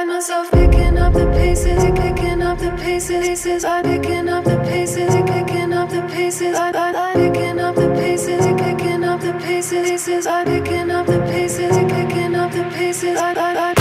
find myself picking up the pieces, picking up the pieces, pieces. I picking up the pieces, picking up the pieces. I, I, I picking up the pieces, picking up the pieces, pieces. I picking up the pieces, picking up the pieces. I, I, I